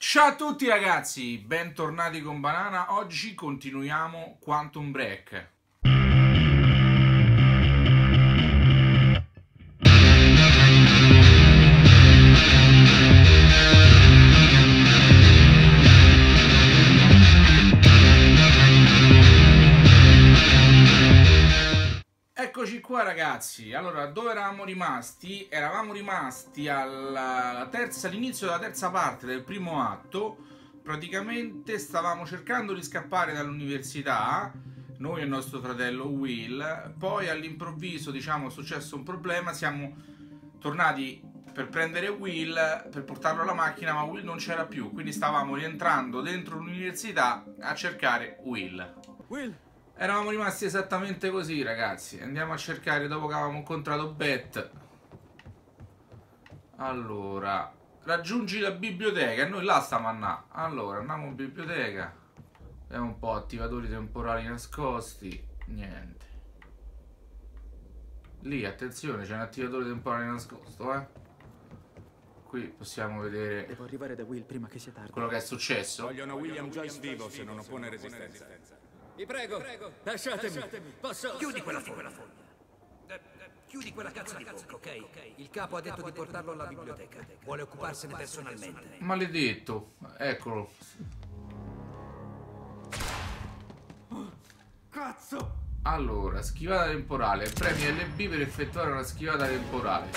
Ciao a tutti ragazzi, bentornati con Banana. Oggi continuiamo Quantum Break. Qua ragazzi, allora dove eravamo rimasti? Eravamo rimasti all'inizio della terza parte del primo atto, praticamente stavamo cercando di scappare dall'università, noi e il nostro fratello Will, poi all'improvviso diciamo è successo un problema, siamo tornati per prendere Will, per portarlo alla macchina, ma Will non c'era più, quindi stavamo rientrando dentro l'università a cercare Will. Will, Eravamo rimasti esattamente così, ragazzi. Andiamo a cercare dopo che avevamo incontrato Beth. Allora, raggiungi la biblioteca e noi là stiamo a andare. Allora, andiamo in biblioteca. Vediamo un po' attivatori temporali nascosti. Niente. Lì, attenzione, c'è un attivatore temporale nascosto, eh. Qui possiamo vedere devo arrivare da Will prima che sia tardi. quello che è successo. Vogliono William Joyce vivo se non oppone resistenza. Vi prego, lasciatemi. Posso... Chiudi quella foglia. Eh, eh, Chiudi quella cazzo di bocca, ok? Il capo ha detto di portarlo alla biblioteca. Vuole occuparsene personalmente. Maledetto. Eccolo. Cazzo! Allora, schivata temporale. Premi LB per effettuare una schivata temporale.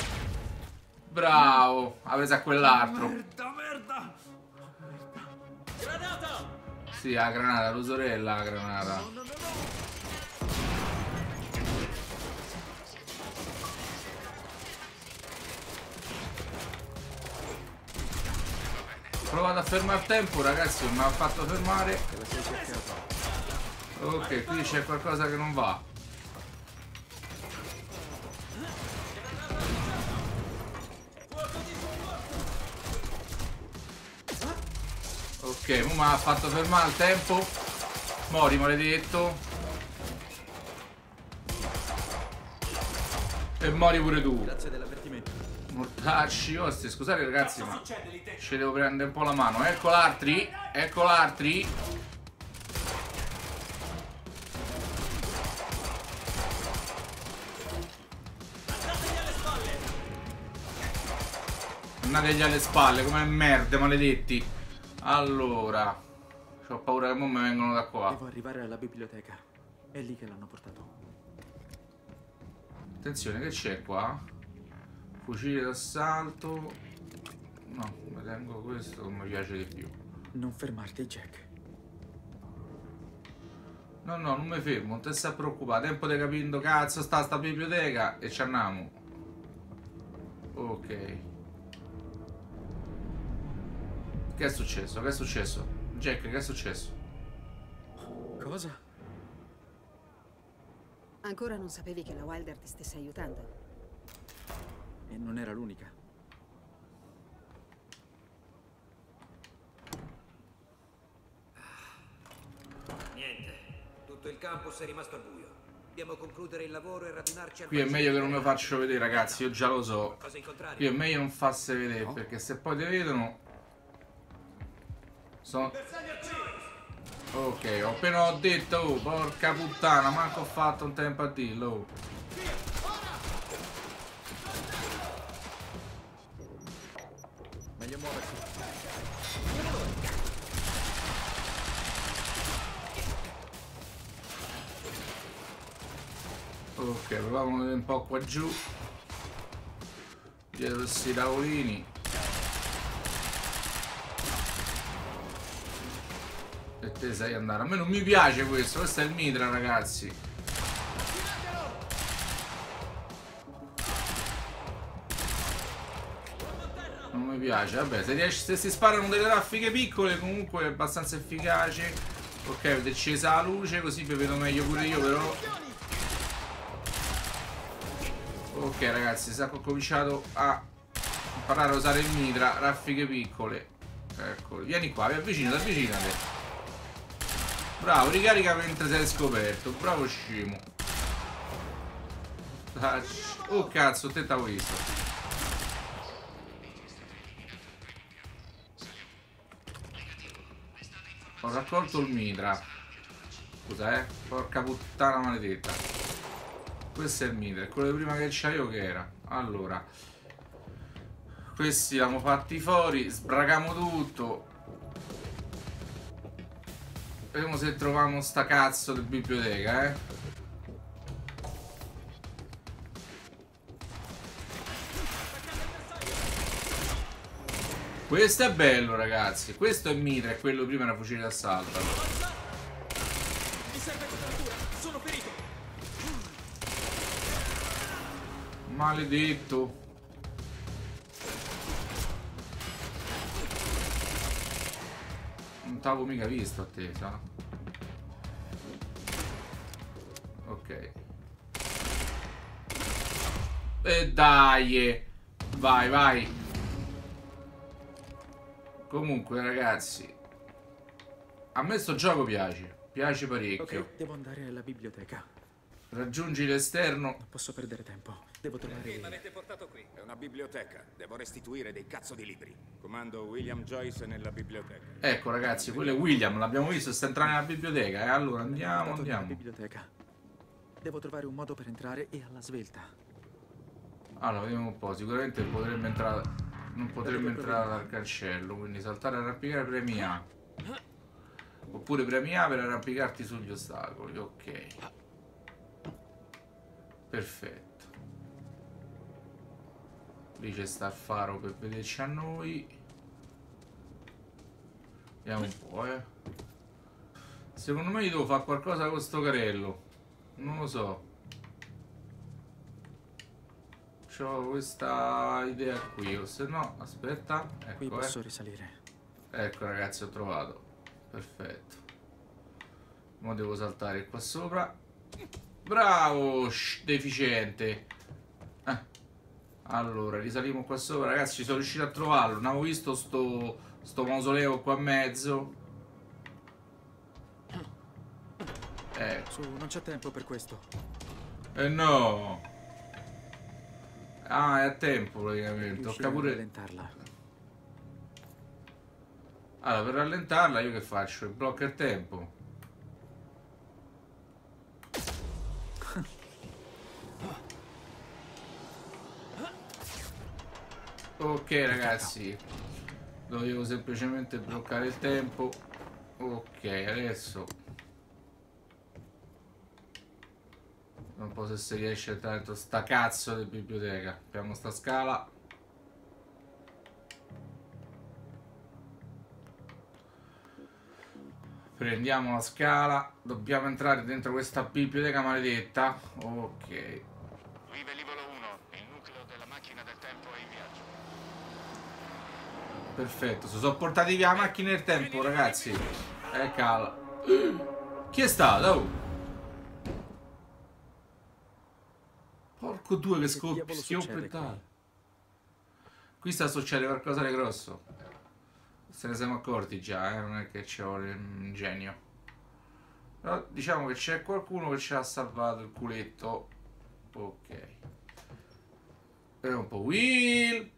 Bravo. Ha preso a quell'altro. Merda! Sì, la granata, lo sorella la granata. Provato a fermare il tempo, ragazzi, mi ha fatto fermare. Ok, qui c'è qualcosa che non va. Ok, mo mi ha fatto fermare il tempo. Mori, maledetto. E mori pure tu. Grazie dell'avvertimento. Mortacci, osti, scusate ragazzi, ma ci devo prendere un po' la mano. Ecco l'altri, ecco l'altri. Andategli alle spalle, come merda, maledetti. Allora, ho paura che mo mi vengono da qua. Devo arrivare alla biblioteca. È lì che l'hanno portato. Attenzione, che c'è qua? Fucile d'assalto. No, mi tengo questo che mi piace di più. Non fermarti, Jack. No, no, non mi fermo, non ti stai preoccupare. Tempo di capire cazzo sta sta biblioteca e ci andiamo. Ok. Che è successo? Che è successo? Jack, che è successo? Cosa? Ancora non sapevi che la Wilder ti stesse aiutando? E non era l'unica. Niente. Tutto il campus è rimasto al buio. Dobbiamo concludere il lavoro e radunarci al Qui è meglio che non di mi faccio vedere, ragazzi, io già lo so. Qui è meglio non farsi vedere, perché se poi ti vedono... Sono... Ok, ho appena ho detto, oh, porca puttana, manco ho fatto un tempo a dirlo. oh. Meglio muoversi. Ok, proviamo a vedere un po' qua giù. Dietro questi tavolini. Te sai andare. A me non mi piace questo, questo è il mitra, ragazzi. Non mi piace, vabbè, se, riesci, se si sparano delle raffiche piccole comunque è abbastanza efficace. Ok, avete accesa la luce, così vi vedo meglio pure io però. Ok ragazzi, sa che ho cominciato a imparare a usare il mitra, raffiche piccole. Ecco, vieni qua, vi avvicino, avvicinate. Bravo, ricarica mentre sei scoperto. Bravo scemo. Dai, Oh cazzo, te t'avevo visto. Ho raccolto il mitra. Scusa, eh. Porca puttana maledetta. Questo è il mitra. Quello di prima che c'avevo che era. Allora. Questi l'abbiamo fatti fuori. Sbragamo tutto. Vediamo se troviamo sta cazzo di biblioteca, eh. Questo è bello, ragazzi. Questo è Mitra, e quello prima era fucile d'assalto. Mi serve! Sono ferito! Maledetto. Non t'avevo mica visto a te, sa? Ok. E dai! Vai, vai! Comunque, ragazzi, a me sto gioco piace. Piace parecchio. Ok, devo andare alla biblioteca. Raggiungi l'esterno. Non posso perdere tempo. Devo Perché trovare... m'avete portato qui? È una biblioteca. Devo restituire dei cazzo di libri. Comando William Joyce nella biblioteca. Ecco, ragazzi, quello è William. L'abbiamo visto, sta entrando nella biblioteca. E allora andiamo, andiamo. biblioteca. Devo trovare un modo per entrare e alla svelta. Allora, vediamo un po'. Sicuramente potrebbe entrare. Non potrebbe entrare dal cancello. Quindi saltare arrampicare premi A. Oppure premi A per arrampicarti sugli ostacoli. Ok. Perfetto. Lì c'è sta faro per vederci a noi. Vediamo un po', eh. Secondo me io devo fare qualcosa con sto carello. Non lo so. C'ho questa idea qui, o se no, aspetta. Qui Ecco, posso eh. risalire. Ecco ragazzi, ho trovato. Perfetto. Ora devo saltare qua sopra. Bravo, deficiente. Allora, risaliamo qua sopra. Ragazzi, sono riuscito a trovarlo. Non avevo visto sto, sto mausoleo qua in mezzo. Ecco. Su, non c'è tempo per questo. Eh no. Ah, è a tempo praticamente. Tocca a pure... rallentarla. Allora, per rallentarla io che faccio? Blocca il tempo. Ok ragazzi, dovevo semplicemente bloccare il tempo. Ok, adesso... Non so se si riesce a entrare dentro sta cazzo di biblioteca. Apriamo sta scala. Prendiamo la scala, dobbiamo entrare dentro questa biblioteca maledetta. Ok. Qui velivolo 1. Il nucleo della macchina del tempo è in viaggio. Perfetto, si sono portati via la macchina del tempo, ragazzi. E cala. Chi è stato? Oh. Porco due che Che scop- diavolo succede schioppettato. Qui sta succedendo qualcosa di grosso. Se ne siamo accorti già, eh? non è che ci vuole un genio. Però diciamo che c'è qualcuno che ci ha salvato il culetto. Ok. Vediamo un po'. Will!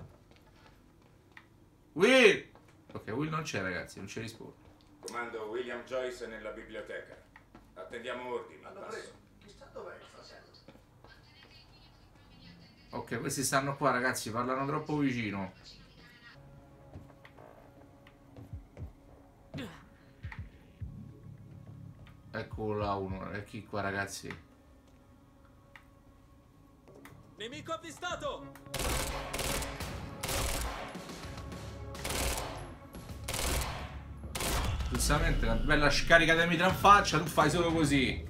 Will! Ok, Will non c'è ragazzi, non ci risponde. Comando William Joyce nella biblioteca. Attendiamo ordini. Passo. Ok, questi stanno qua ragazzi, parlano troppo vicino. Eccolo là uno, è chi qua ragazzi? Nemico avvistato! Giustamente una bella scarica di mitra in faccia, tu fai solo così.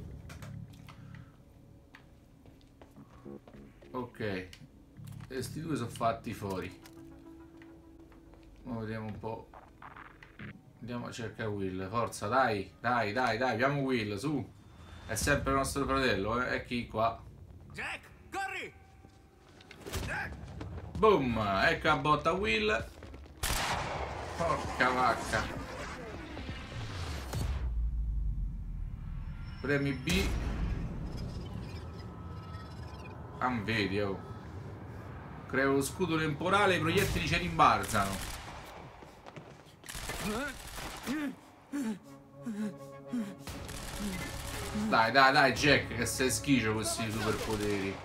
Ok. Questi due sono fatti fuori. Ora vediamo un po'. Andiamo a cercare Will. Forza, dai, dai, dai, dai, abbiamo Will, su. È sempre il nostro fratello, eh. È chi qua? Jack, corri! Boom! Ecco la botta Will. Porca vacca. Premi B. Ah, vedi, oh. Creo lo scudo temporale, i proiettili ci rimbalzano. Dai, dai, dai, Jack, che sei schifo questi superpoteri.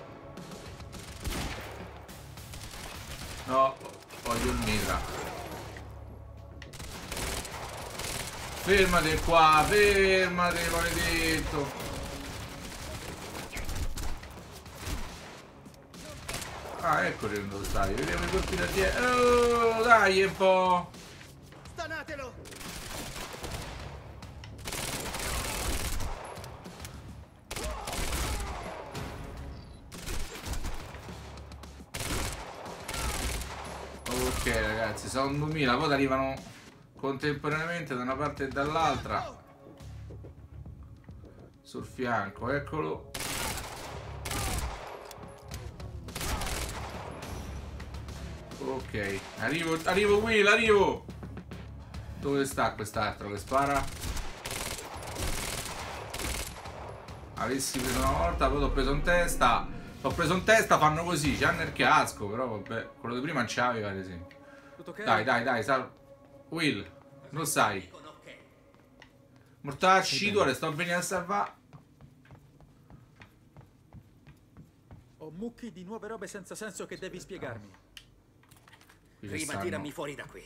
No, voglio il mitra. Fermate qua, fermate, maledetto. Ah, eccoli dove stai. Vediamo i colpi da dietro. Oh, dai, un po'. Stanatelo! Ok, ragazzi, sono 2000. Poi arrivano contemporaneamente da una parte e dall'altra. Sul fianco, eccolo. Ok, arrivo, arrivo Will, arrivo! Dove sta quest'altro che spara? Avessi preso una volta, poi l'ho preso in testa. L'ho preso in testa, fanno così, c'hanno il casco, però vabbè. Quello di prima non c'aveva, ad esempio. Dai, dai, dai, sal... Will, non sai. Mortacci, tu ora sto a venire a salvare. Ho mucchi di nuove robe senza senso che devi spiegarmi. Prima tirami fuori da qui.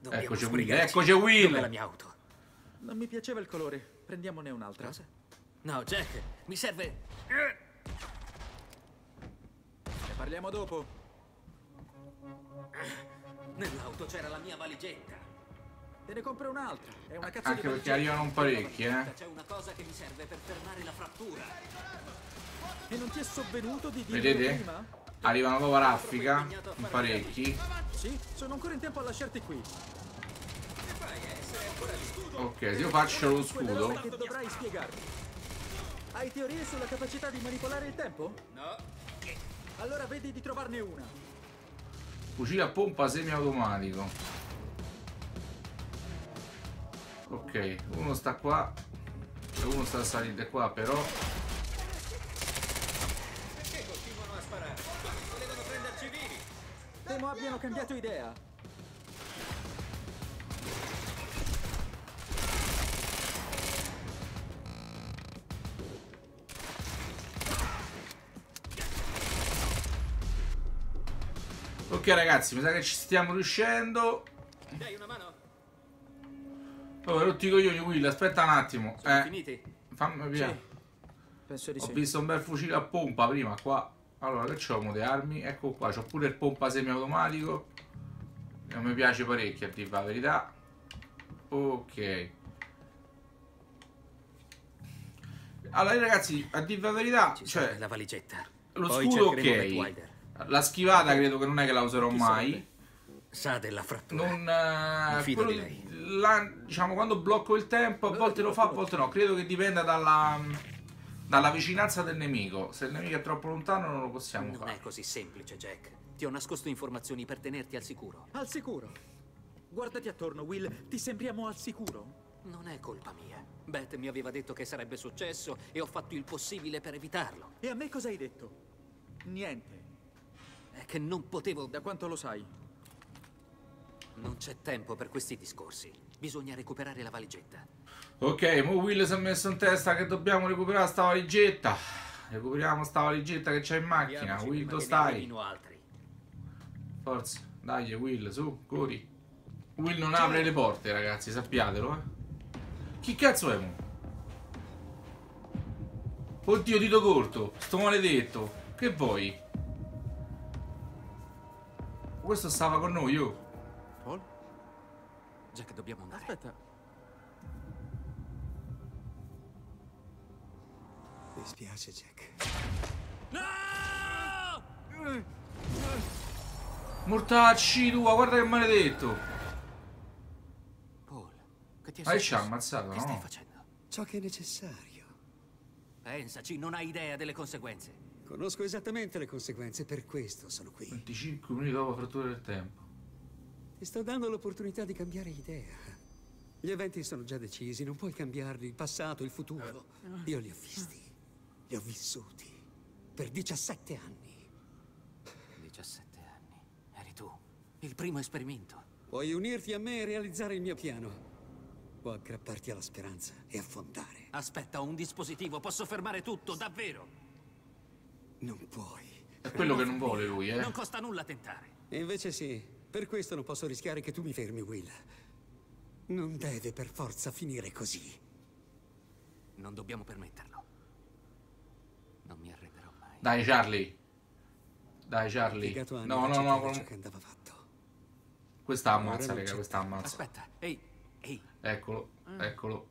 Dobbiamo Eccoci Will, eccoci Will. La mia auto? Non mi piaceva il colore. Prendiamone un'altra. No, Jack, mi serve... Ne parliamo dopo. Nell'auto c'era la mia valigetta. Te ne compro un'altra. È una cazzo Anche di perché arrivano un parecchi, eh. C'è una cosa che mi serve per fermare la frattura. E non ti è sovvenuto di dirlo Vedete? prima? Arrivano proprio a raffica, in parecchi. Sì, sono ancora in tempo a lasciarti qui. Ok, se io faccio lo scudo. che dovrai spiegarmi. Hai teorie sulla capacità di manipolare il tempo? No. Allora vedi di trovarne una. Fucile a pompa semiautomatico. Ok, uno sta qua. E uno sta a salire qua, però. Perché continuano a sparare? Volevano prenderci vivi. Temo abbiano cambiato idea. Ok ragazzi, mi sa che ci stiamo riuscendo. Dai una mano? Oh, rotti i coglioni Will, aspetta un attimo. Sono Eh, finiti? fammi via. Penso di Ho sì. visto un bel fucile a pompa prima qua. Allora, che c'ho di armi? Ecco qua, c'ho pure il pompa semiautomatico. Non mi piace parecchio, a dire la verità. Ok. Allora ragazzi, a dire la verità, Ci cioè, la valigetta. lo Poi scudo ok. La schivata credo che non è che la userò mai. Sa della frattura. Non Mi fido quello di lei. la- diciamo quando blocco il tempo, a volte lo fa, a volte no. Credo che dipenda dalla, dalla vicinanza del nemico. Se il nemico è troppo lontano non lo possiamo Non fare. è così semplice, Jack. Ti ho nascosto informazioni per tenerti al sicuro. Al sicuro. Guardati attorno, Will. Ti sembriamo al sicuro? Non è colpa mia. Beth mi aveva detto che sarebbe successo e ho fatto il possibile per evitarlo. E a me cosa hai detto? Niente. È che non potevo... Da quanto lo sai? Non c'è tempo per questi discorsi. Bisogna recuperare la valigetta. Ok, mo Will si è messo in testa che dobbiamo recuperare sta valigetta. Recuperiamo sta valigetta che c'è in macchina. Andiamoci Will, dove stai? Forza, dai Will, su, corri. Will non apre le porte, ragazzi, sappiatelo, eh. Chi cazzo è mo? Oddio, dito corto, sto maledetto. Che vuoi? Questo stava con noi, oh. Paul? Jack, dobbiamo andare. Aspetta. Mi spiace, Jack. Mortacci tua, guarda che maledetto. Paul, che ti è Ma che successo? ci ha ammazzato, Che no? stai facendo? Ciò che è necessario. Pensaci, non hai idea delle conseguenze. Conosco esattamente le conseguenze, per questo sono qui. 25 minuti dopo la frattura del tempo. Ti sto dando l'opportunità di cambiare idea. Gli eventi sono già decisi, non puoi cambiarli, il passato, il futuro. Io li ho visti, li ho vissuti. Per 17 anni. 17 anni. Eri tu. Il primo esperimento. Puoi unirti a me e realizzare il mio piano. O aggrapparti alla speranza e affondare. Aspetta, ho un dispositivo, posso fermare tutto, davvero. Non puoi. È quello che non vuole lui, eh. Non costa nulla tentare. E invece sì. Per questo non posso rischiare che tu mi fermi, Will. Non deve per forza finire così. Non dobbiamo permetterlo. Non mi arrenderò mai. Dai, Charlie. Dai, Charlie. No, no, no. cercare ciò con- che andava fatto. Questa ammazza, raga, questa ammazza. Aspetta, ehi, ehi. Eccolo, eccolo.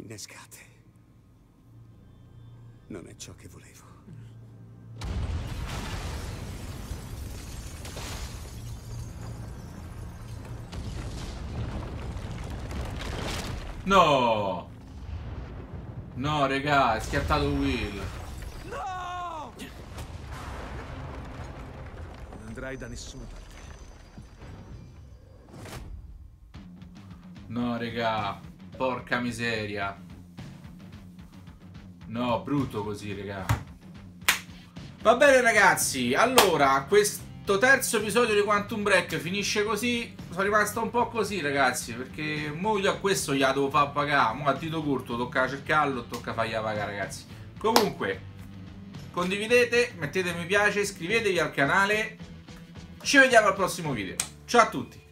Innescate. Non è ciò che volevo. No! No, raga, è schiattato Will. Non andrai da nessuna parte. No, raga. Porca miseria. No, brutto così, raga. Va bene, ragazzi. Allora, questo terzo episodio di Quantum Break finisce così. Sono rimasto un po' così, ragazzi. Perché mo io a questo gliela devo far pagare. Mo a dito curto tocca cercarlo, tocca fargli pagare, ragazzi. Comunque, condividete, mettete mi piace, iscrivetevi al canale. Ci vediamo al prossimo video. Ciao a tutti.